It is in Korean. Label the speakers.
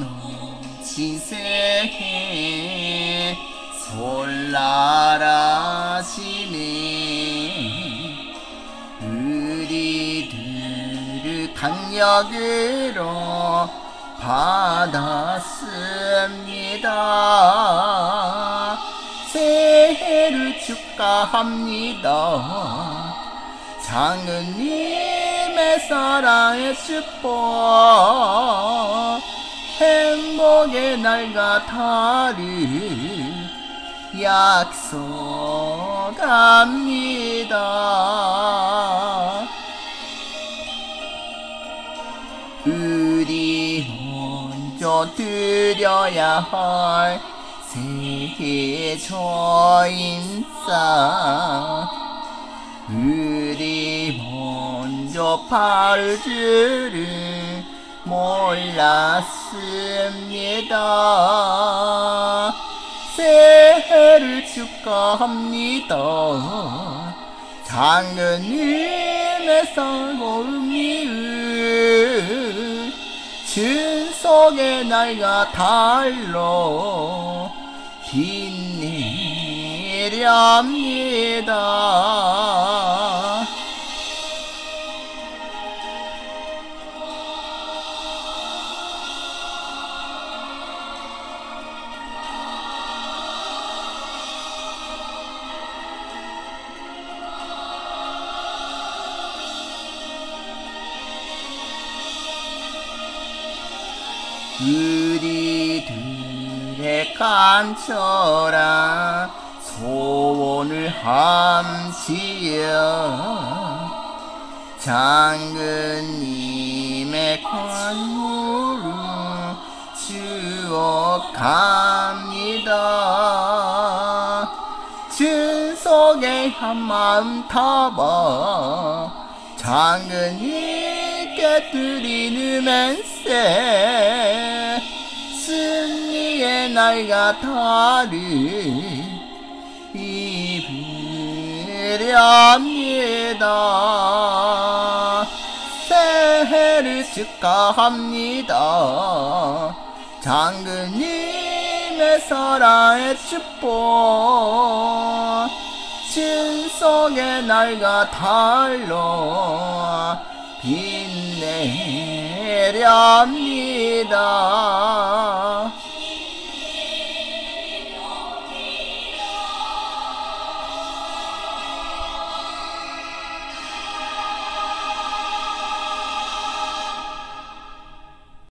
Speaker 1: 넘친 새해 솔라라지네. 우리들을 강력으로 받았습니다. 새해를 축하합니다. 장은님 의 사랑의 축복. 행복의 날과 달을 약속합니다. 우리 먼저 드려야 할 초인사. 우리 먼저 팔 줄을 몰랐습니다. 새해를 축하합니다. 장은님의 살고음이을 준석의 날과 달로 빛내렵니다 우리들의 간절한 소원을 함지어 장군님의 관물을 주어갑니다. 준석의 한마음 담아 장군님 맹세. 승리의 날과 달을 입으렵니다. 새해를 축하합니다. 장군님의 사랑의 축복. 신속의 날과 달로 빛 내렵니다